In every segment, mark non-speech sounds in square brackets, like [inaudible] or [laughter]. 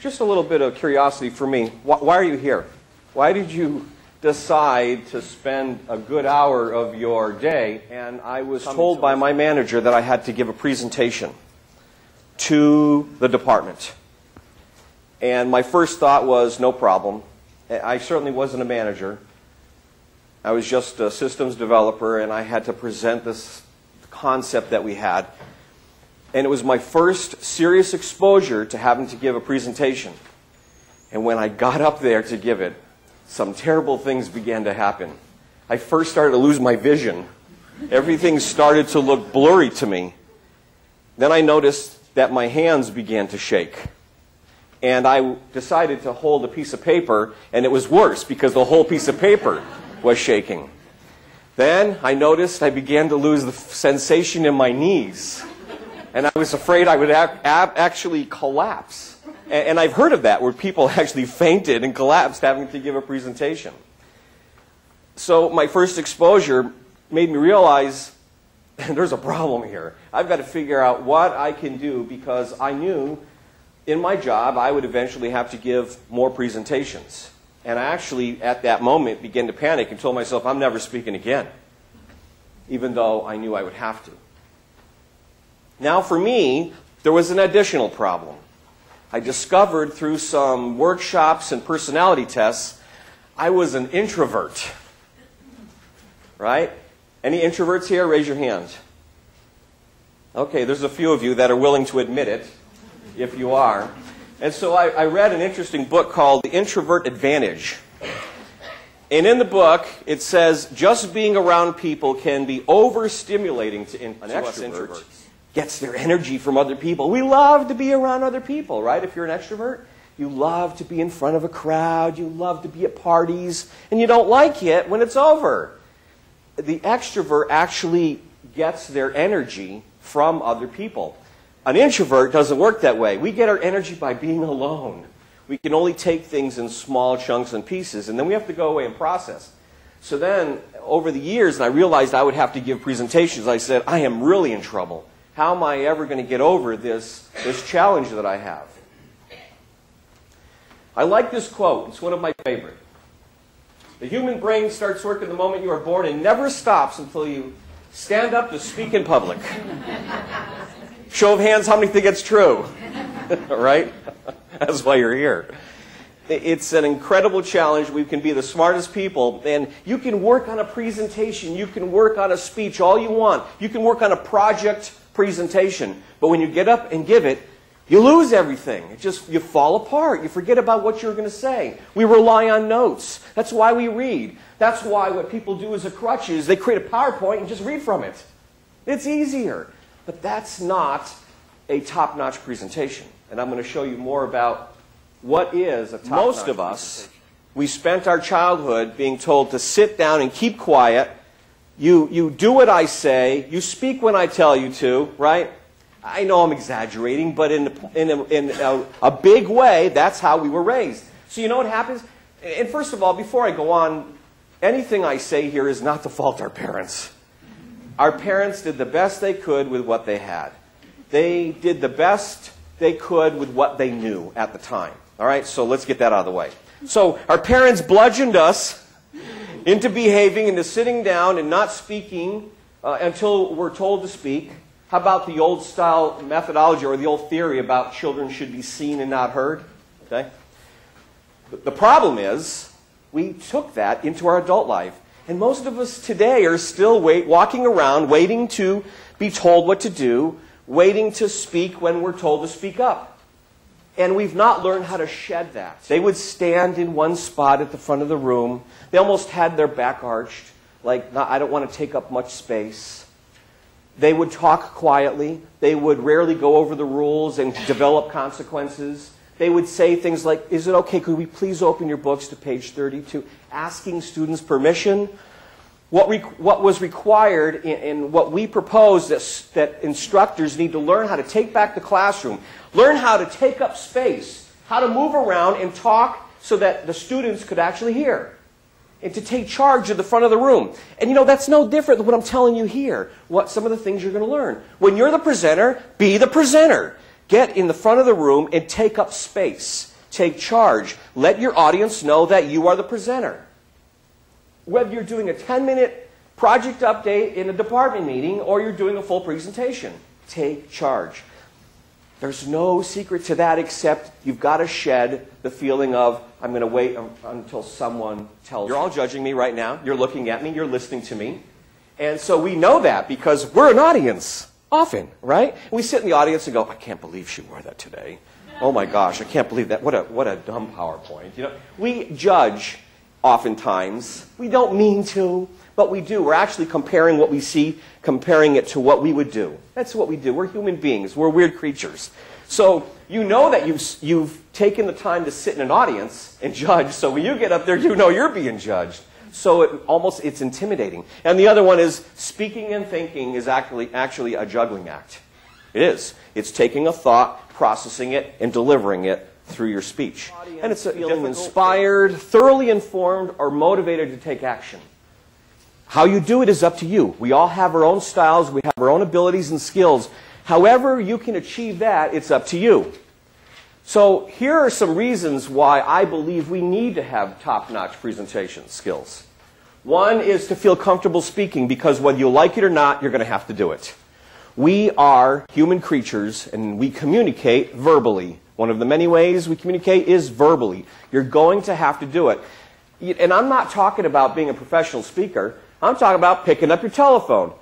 just a little bit of curiosity for me. Why, why are you here? Why did you decide to spend a good hour of your day? And I was told by my manager that I had to give a presentation to the department. And my first thought was, no problem. Eh, I certainly wasn't a manager. I was just a systems developer, and I had to present this concept that we had. And it was my first serious exposure to having to give a presentation. And when I got up there to give it, some terrible things began to happen. I first started to lose my vision. Everything started to look blurry to me. Then I noticed that my hands began to shake. And I decided to hold a piece of paper, and it was worse because the whole piece of paper was shaking. Then I noticed I began to lose the sensation in my knees. And I was afraid I would ac- actually collapse. And I've heard of that, where people [laughs] actually fainted and collapsed having to give a presentation. So my first exposure made me realize [laughs] there's a problem here. I've got to figure out what I can do because I knew in my job I would eventually have to give more presentations. And I actually, at that moment, began to panic and told myself, I'm never speaking again, even though I knew I would have to. Now, for me, there was an additional problem. I discovered through some workshops and personality tests, I was an introvert. Right? Any introverts here? Raise your hand. Okay, there's a few of you that are willing to admit it, if you are. And so I, I read an interesting book called The Introvert Advantage. And in the book, it says just being around people can be overstimulating to, in, to us introverts. Gets their energy from other people. We love to be around other people, right? If you're an extrovert, you love to be in front of a crowd, you love to be at parties, and you don't like it when it's over. The extrovert actually gets their energy from other people. An introvert doesn't work that way. We get our energy by being alone. We can only take things in small chunks and pieces, and then we have to go away and process. So then, over the years, and I realized I would have to give presentations, I said, I am really in trouble. How am I ever going to get over this, this challenge that I have? I like this quote. It's one of my favorite. The human brain starts working the moment you are born and never stops until you stand up to speak in public. [laughs] Show of hands, how many think it's true? [laughs] right? [laughs] That's why you're here. It's an incredible challenge. We can be the smartest people, and you can work on a presentation, you can work on a speech all you want, you can work on a project presentation, but when you get up and give it, you lose everything. It just you fall apart. You forget about what you're going to say. We rely on notes. That's why we read. That's why what people do as a crutch is they create a PowerPoint and just read from it. It's easier. But that's not a top notch presentation. And I'm going to show you more about what is a top notch Most of us, we spent our childhood being told to sit down and keep quiet. You, you do what I say, you speak when I tell you to, right? I know I'm exaggerating, but in, in, a, in a, a big way, that's how we were raised. So you know what happens? And first of all, before I go on, anything I say here is not the fault our parents. Our parents did the best they could with what they had. They did the best they could with what they knew at the time. All right, so let's get that out of the way. So our parents bludgeoned us into behaving, into sitting down and not speaking uh, until we're told to speak. How about the old style methodology or the old theory about children should be seen and not heard? Okay? The problem is, we took that into our adult life. And most of us today are still wait, walking around waiting to be told what to do, waiting to speak when we're told to speak up. And we've not learned how to shed that. They would stand in one spot at the front of the room. They almost had their back arched, like, I don't want to take up much space. They would talk quietly. They would rarely go over the rules and develop consequences. They would say things like, Is it okay? Could we please open your books to page 32? asking students permission. What, what was required in, in what we propose that, that instructors need to learn how to take back the classroom, learn how to take up space, how to move around and talk so that the students could actually hear and to take charge of the front of the room. And you know, that's no different than what I'm telling you here. What some of the things you're going to learn. When you're the presenter, be the presenter. Get in the front of the room and take up space. Take charge. Let your audience know that you are the presenter. Whether you're doing a 10 minute project update in a department meeting or you're doing a full presentation, take charge. There's no secret to that except you've got to shed the feeling of, I'm going to wait until someone tells You're all judging me right now. You're looking at me. You're listening to me. And so we know that because we're an audience often, right? We sit in the audience and go, I can't believe she wore that today. Oh my gosh, I can't believe that. What a, what a dumb PowerPoint. You know, we judge oftentimes. We don't mean to, but we do. We're actually comparing what we see, comparing it to what we would do. That's what we do. We're human beings. We're weird creatures. So you know that you've, you've taken the time to sit in an audience and judge. So when you get up there, you know you're being judged. So it almost it's intimidating. And the other one is speaking and thinking is actually actually a juggling act. It is. It's taking a thought, processing it, and delivering it through your speech. And it's feeling inspired, thoroughly informed, or motivated to take action. How you do it is up to you. We all have our own styles, we have our own abilities and skills. However, you can achieve that, it's up to you. So, here are some reasons why I believe we need to have top notch presentation skills. One is to feel comfortable speaking because whether you like it or not, you're going to have to do it. We are human creatures and we communicate verbally. One of the many ways we communicate is verbally. You're going to have to do it. And I'm not talking about being a professional speaker. I'm talking about picking up your telephone,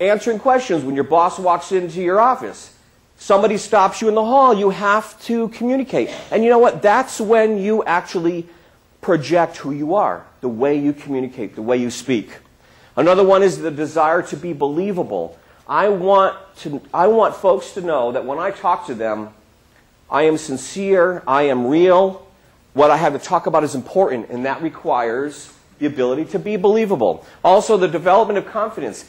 answering questions when your boss walks into your office. Somebody stops you in the hall, you have to communicate. And you know what? That's when you actually project who you are, the way you communicate, the way you speak. Another one is the desire to be believable. I want, to, I want folks to know that when I talk to them, I am sincere, I am real. What I have to talk about is important, and that requires the ability to be believable. Also, the development of confidence.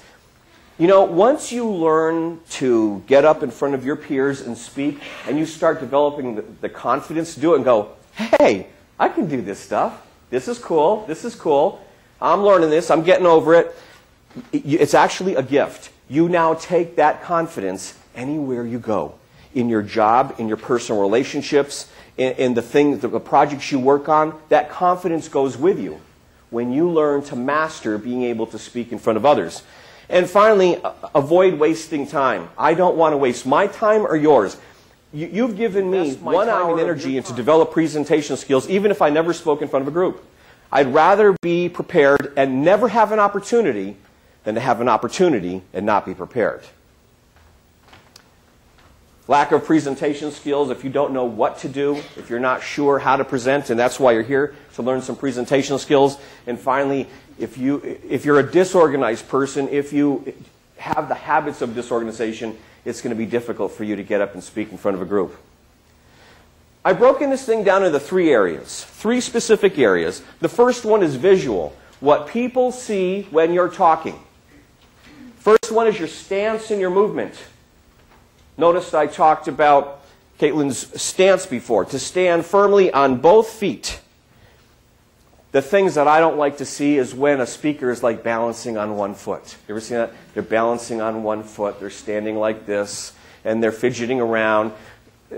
You know, once you learn to get up in front of your peers and speak, and you start developing the, the confidence to do it and go, hey, I can do this stuff. This is cool. This is cool. I'm learning this. I'm getting over it. It's actually a gift. You now take that confidence anywhere you go in your job, in your personal relationships, in, in the things, the projects you work on, that confidence goes with you when you learn to master being able to speak in front of others. And finally, avoid wasting time. I don't want to waste my time or yours. You, have given me one hour and energy to develop presentation skills, even if I never spoke in front of a group. I'd rather be prepared and never have an opportunity than to have an opportunity and not be prepared. Lack of presentation skills, if you don't know what to do, if you're not sure how to present, and that's why you're here to learn some presentation skills. And finally, if, you, if you're a disorganized person, if you have the habits of disorganization, it's going to be difficult for you to get up and speak in front of a group. I've broken this thing down into three areas, three specific areas. The first one is visual, what people see when you're talking. First one is your stance and your movement. Notice I talked about Caitlin's stance before, to stand firmly on both feet. The things that I don't like to see is when a speaker is like balancing on one foot. You ever seen that? They're balancing on one foot, they're standing like this, and they're fidgeting around.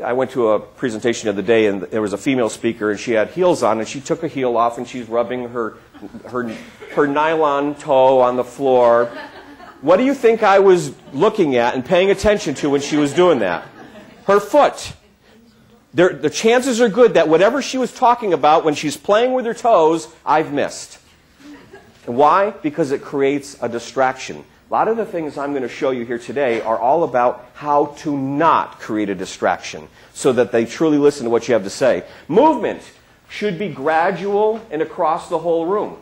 I went to a presentation the other day, and there was a female speaker, and she had heels on, and she took a heel off, and she's rubbing her, her, her nylon toe on the floor what do you think I was looking at and paying attention to when she was doing that? Her foot. There, the chances are good that whatever she was talking about when she's playing with her toes, I've missed. Why? Because it creates a distraction. A lot of the things I'm going to show you here today are all about how to not create a distraction so that they truly listen to what you have to say. Movement should be gradual and across the whole room.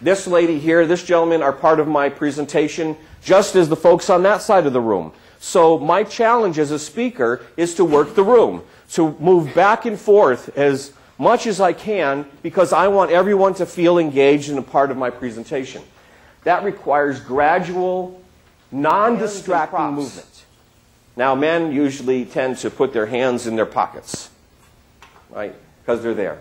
This lady here, this gentleman are part of my presentation, just as the folks on that side of the room. So my challenge as a speaker is to work the room, to move back and forth as much as I can because I want everyone to feel engaged in a part of my presentation. That requires gradual, non-distracting movement. Now, men usually tend to put their hands in their pockets, right? Because they're there.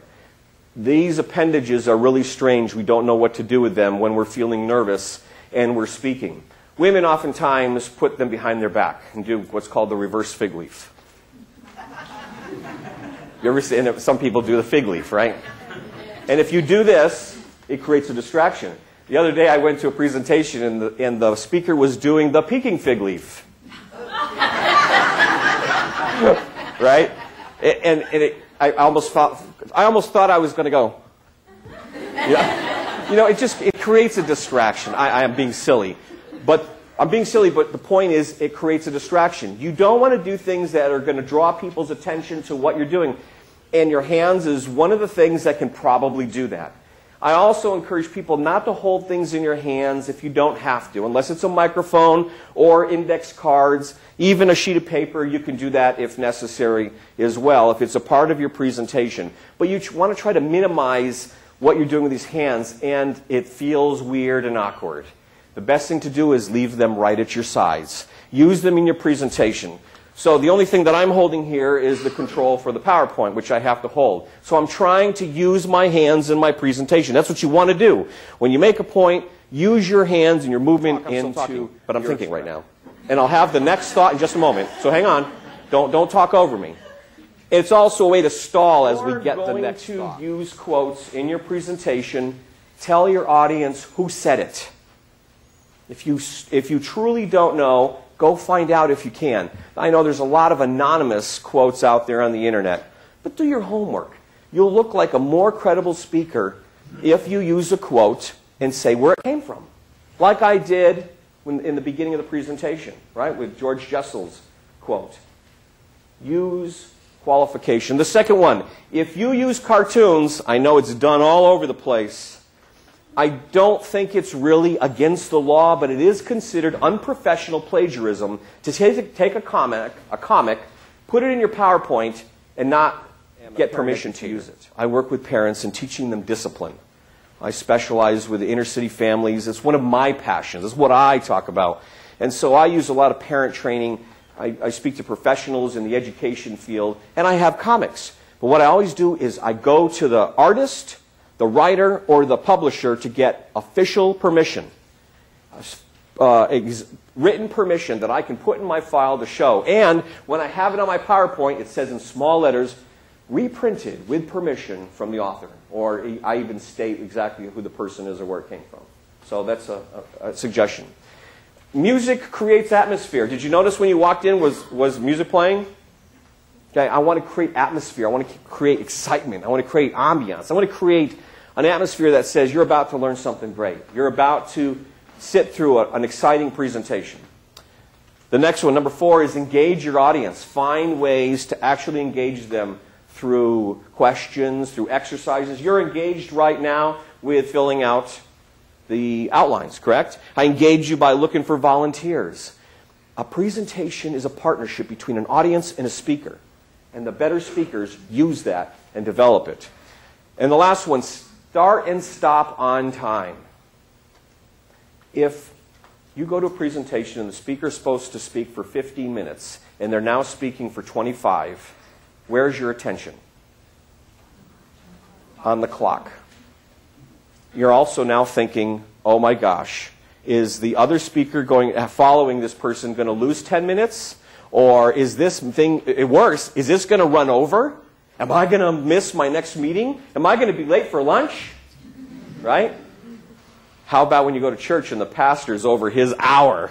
These appendages are really strange. We don't know what to do with them when we're feeling nervous and we're speaking. women oftentimes put them behind their back and do what's called the reverse fig leaf. You ever see, some people do the fig leaf, right? And if you do this, it creates a distraction. The other day I went to a presentation and the, and the speaker was doing the peeking fig leaf. [laughs] right? And, and it, I almost thought, I almost thought I was going to go. Yeah. You know, it just it creates a distraction. I, I am being silly, but I'm being silly. But the point is, it creates a distraction. You don't want to do things that are going to draw people's attention to what you're doing, and your hands is one of the things that can probably do that. I also encourage people not to hold things in your hands if you don't have to, unless it's a microphone or index cards, even a sheet of paper. You can do that if necessary as well, if it's a part of your presentation. But you want to try to minimize what you're doing with these hands, and it feels weird and awkward. The best thing to do is leave them right at your sides. Use them in your presentation. So the only thing that I'm holding here is the control for the PowerPoint, which I have to hold. So I'm trying to use my hands in my presentation. That's what you want to do. When you make a point, use your hands and your movement I'm into, but I'm thinking right now. And I'll have the next thought in just a moment. So hang on. Don't, don't talk over me. It's also a way to stall as we get the next to thought. use quotes in your presentation. Tell your audience who said it. If you, if you truly don't know, Go find out if you can. I know there's a lot of anonymous quotes out there on the internet, but do your homework. You'll look like a more credible speaker if you use a quote and say where it came from. Like I did when, in the beginning of the presentation, right, with George Jessel's quote. Use qualification. The second one, if you use cartoons, I know it's done all over the place I don't think it's really against the law, but it is considered unprofessional plagiarism to take, take a comic, a comic, put it in your PowerPoint, and not get permission to use it. I work with parents and teaching them discipline. I specialize with inner city families. It's one of my passions. It's what I talk about. And so I use a lot of parent training. I, I speak to professionals in the education field, and I have comics. But what I always do is I go to the artist the writer or the publisher to get official permission, uh, written permission that I can put in my file to show. And when I have it on my PowerPoint, it says in small letters, reprinted with permission from the author. Or I even state exactly who the person is or where it came from. So that's a, a, a suggestion. Music creates atmosphere. Did you notice when you walked in was, was music playing? Okay, I want to create atmosphere. I want to create excitement. I want to create ambiance. I want to create an atmosphere that says you're about to learn something great. You're about to sit through a, an exciting presentation. The next one, number four, is engage your audience. Find ways to actually engage them through questions, through exercises. You're engaged right now with filling out the outlines, correct? I engage you by looking for volunteers. A presentation is a partnership between an audience and a speaker. And the better speakers use that and develop it. And the last one, Start and stop on time. If you go to a presentation and the speaker is supposed to speak for 15 minutes and they're now speaking for 25, where's your attention? On the clock. You're also now thinking, oh my gosh, is the other speaker going uh, following this person going to lose 10 minutes? Or is this thing uh, worse? Is this going to run over? Am I going to miss my next meeting? Am I going to be late for lunch? Right? How about when you go to church and the pastor's over his hour?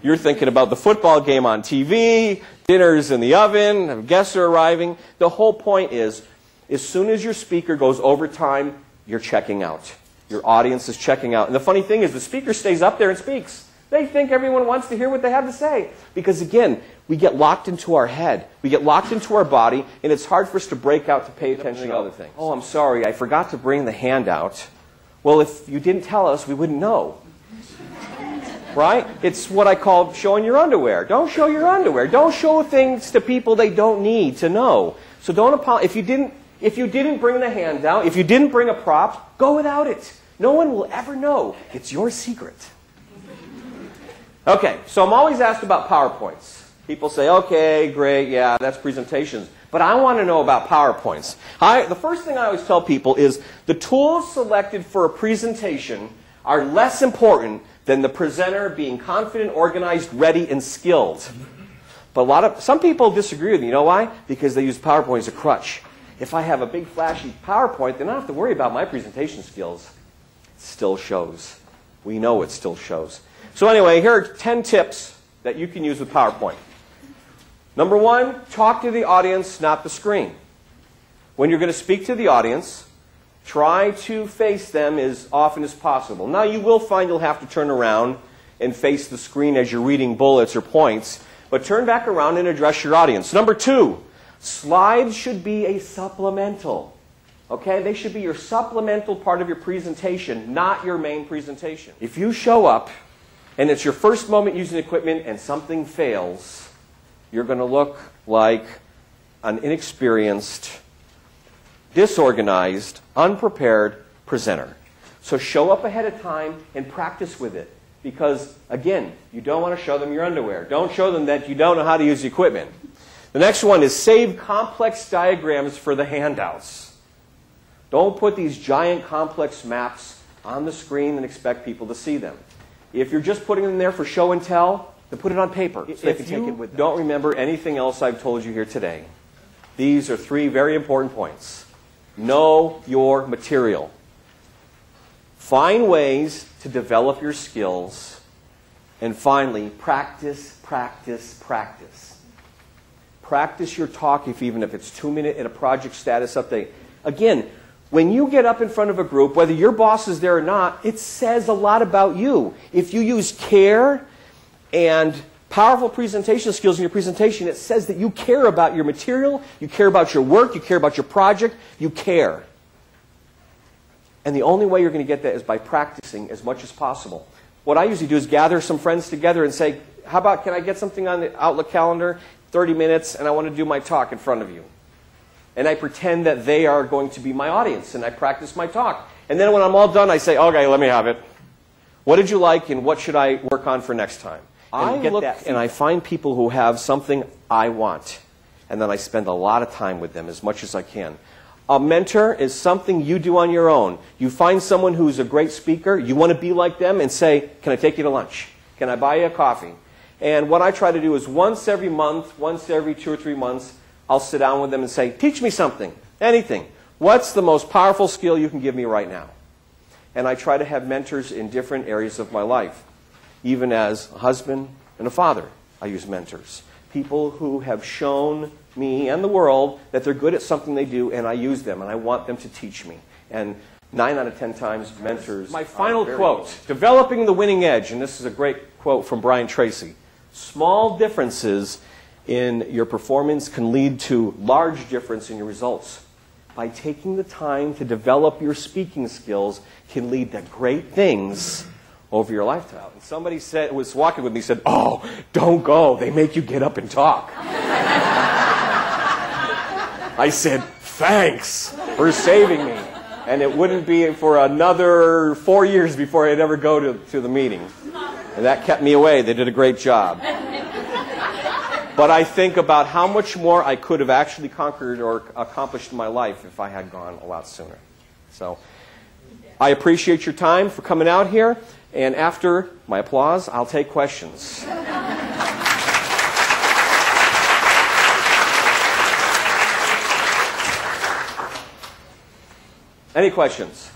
You're thinking about the football game on TV, dinner's in the oven, guests are arriving. The whole point is, as soon as your speaker goes over time, you're checking out. Your audience is checking out. And the funny thing is, the speaker stays up there and speaks. They think everyone wants to hear what they have to say. Because again, we get locked into our head. We get locked into our body, and it's hard for us to break out to pay attention to other things. Oh, I'm sorry, I forgot to bring the handout. Well, if you didn't tell us, we wouldn't know. Right? It's what I call showing your underwear. Don't show your underwear. Don't show things to people they don't need to know. So don't apologize. If you didn't, if you didn't bring the handout, if you didn't bring a prop, go without it. No one will ever know. It's your secret. Okay, so I'm always asked about PowerPoints. People say, okay, great, yeah, that's presentations. But I want to know about PowerPoints. I, the first thing I always tell people is the tools selected for a presentation are less important than the presenter being confident, organized, ready, and skilled. But a lot of some people disagree with me. You know why? Because they use PowerPoint as a crutch. If I have a big flashy PowerPoint, then I don't have to worry about my presentation skills. It still shows. We know it still shows. So anyway, here are 10 tips that you can use with PowerPoint. Number one, talk to the audience, not the screen. When you're going to speak to the audience, try to face them as often as possible. Now, you will find you'll have to turn around and face the screen as you're reading bullets or points, but turn back around and address your audience. Number two, slides should be a supplemental. Okay? They should be your supplemental part of your presentation, not your main presentation. If you show up and it's your first moment using equipment and something fails, you're going to look like an inexperienced, disorganized, unprepared presenter. So show up ahead of time and practice with it. Because, again, you don't want to show them your underwear. Don't show them that you don't know how to use the equipment. The next one is save complex diagrams for the handouts. Don't put these giant complex maps on the screen and expect people to see them. If you're just putting them there for show and tell, then put it on paper so they can take it with them. Don't remember anything else I've told you here today. These are three very important points. Know your material. Find ways to develop your skills. And finally, practice, practice, practice. Practice your talk, if even if it's two minute in a project status update. Again, when you get up in front of a group, whether your boss is there or not, it says a lot about you. If you use care and powerful presentation skills in your presentation, it says that you care about your material, you care about your work, you care about your project, you care. And the only way you're going to get that is by practicing as much as possible. What I usually do is gather some friends together and say, How about can I get something on the Outlook calendar, 30 minutes, and I want to do my talk in front of you? And I pretend that they are going to be my audience, and I practice my talk. And then when I'm all done, I say, Okay, let me have it. What did you like, and what should I work on for next time? And I get look that and I find people who have something I want, and then I spend a lot of time with them as much as I can. A mentor is something you do on your own. You find someone who's a great speaker, you want to be like them, and say, Can I take you to lunch? Can I buy you a coffee? And what I try to do is once every month, once every two or three months, I'll sit down with them and say, Teach me something, anything. What's the most powerful skill you can give me right now? And I try to have mentors in different areas of my life. Even as a husband and a father, I use mentors. People who have shown me and the world that they're good at something they do, and I use them, and I want them to teach me. And nine out of ten times, mentors. My final quote Developing the winning edge, and this is a great quote from Brian Tracy. Small differences in your performance can lead to large difference in your results. By taking the time to develop your speaking skills can lead to great things over your lifetime. And somebody said was walking with me said, "Oh, don't go. They make you get up and talk." [laughs] I said, "Thanks for saving me." And it wouldn't be for another four years before I'd ever go to, to the meeting. And that kept me away. They did a great job. But I think about how much more I could have actually conquered or accomplished in my life if I had gone a lot sooner. So I appreciate your time for coming out here. And after my applause, I'll take questions. Any questions?